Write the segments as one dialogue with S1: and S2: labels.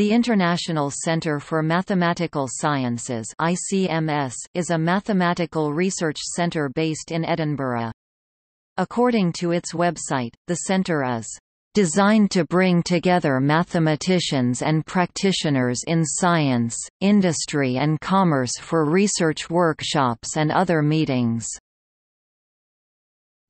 S1: The International Centre for Mathematical Sciences ICMS is a mathematical research centre based in Edinburgh. According to its website, the centre is designed to bring together mathematicians and practitioners in science, industry and commerce for research workshops and other meetings.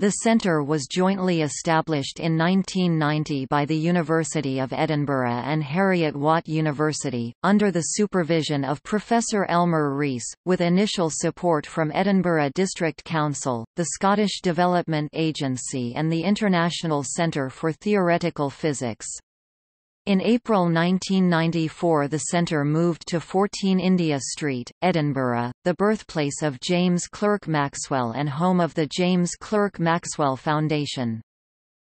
S1: The centre was jointly established in 1990 by the University of Edinburgh and Heriot-Watt University, under the supervision of Professor Elmer Rees, with initial support from Edinburgh District Council, the Scottish Development Agency and the International Centre for Theoretical Physics. In April 1994 the centre moved to 14 India Street, Edinburgh, the birthplace of James Clerk Maxwell and home of the James Clerk Maxwell Foundation.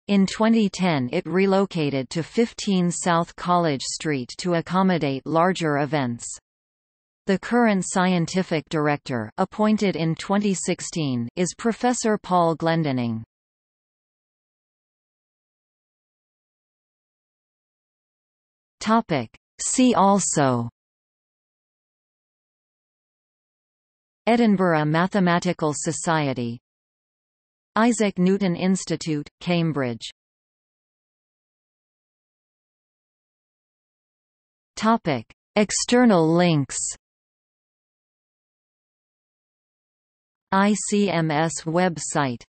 S1: In 2010 it relocated to 15 South College Street to accommodate larger events. The current scientific director appointed in 2016 is Professor Paul Glendinning.
S2: Topic. See also.
S1: Edinburgh Mathematical Society. Isaac Newton Institute, Cambridge.
S2: Topic. External links.
S1: ICMS website